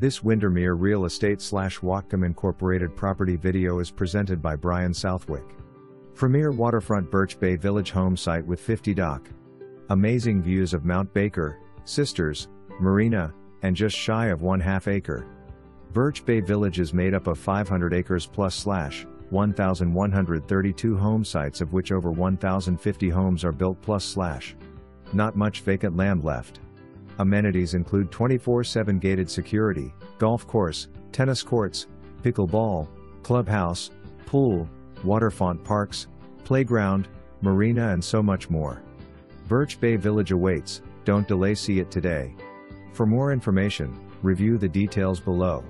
This Windermere Real Estate slash Whatcom Incorporated property video is presented by Brian Southwick. Premier waterfront Birch Bay Village home site with 50 dock. Amazing views of Mount Baker, Sisters, Marina, and just shy of one half acre. Birch Bay Village is made up of 500 acres plus slash 1,132 home sites of which over 1,050 homes are built plus slash. Not much vacant land left. Amenities include 24-7 gated security, golf course, tennis courts, pickleball, clubhouse, pool, waterfront parks, playground, marina and so much more. Birch Bay Village awaits, don't delay see it today. For more information, review the details below.